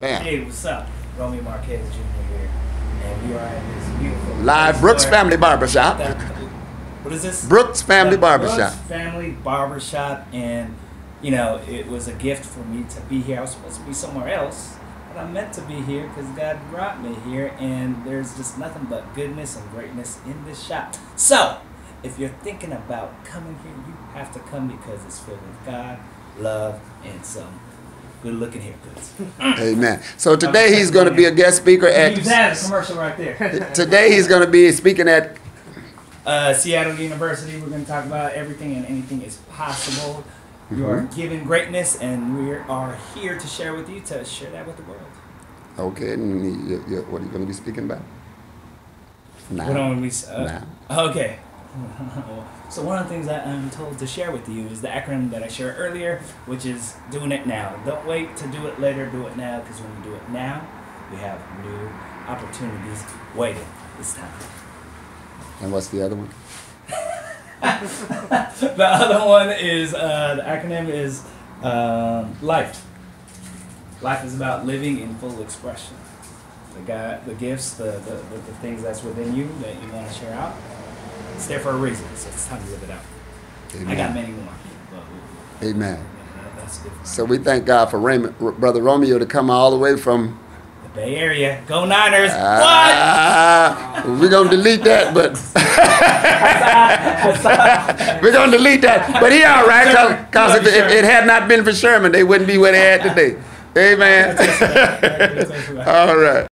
Bam. Hey, what's up? Romeo Marquez Jr. here. And we are at this beautiful Live Brooks Family Barbershop. What is this? Brooks Family The Barbershop. Brooks Family Barbershop. And, you know, it was a gift for me to be here. I was supposed to be somewhere else. But I'm meant to be here because God brought me here. And there's just nothing but goodness and greatness in this shop. So, if you're thinking about coming here, you have to come because it's filled with God, love, and some good looking haircuts. Amen. So today he's going to be a guest speaker Use that at. as a commercial right there. Today he's going to be speaking at. uh, Seattle University. We're going to talk about everything and anything is possible. You are given greatness, and we are here to share with you to share that with the world. Okay, and what are you going to be speaking about? Now. What on we? Uh, Now. Okay. so one of the things that I'm told to share with you is the acronym that I shared earlier, which is doing it now. Don't wait to do it later. Do it now, because when you do it now, we have new opportunities waiting. It's time. And what's the other one? the other one is uh, the acronym is um, life. Life is about living in full expression. The God, the gifts, the, the, the, the things that's within you that you want to share out. It's there for a reason, so it's time to live it out. I got Amen. many more, but Amen. So we thank God for Raymond, Brother Romeo to come all the way from. the Bay Area, go Niners! Ah, we're going to delete that, but. we're going to delete that. But he all right, because if, if it had not been for Sherman, they wouldn't be where they at today. Amen. all right.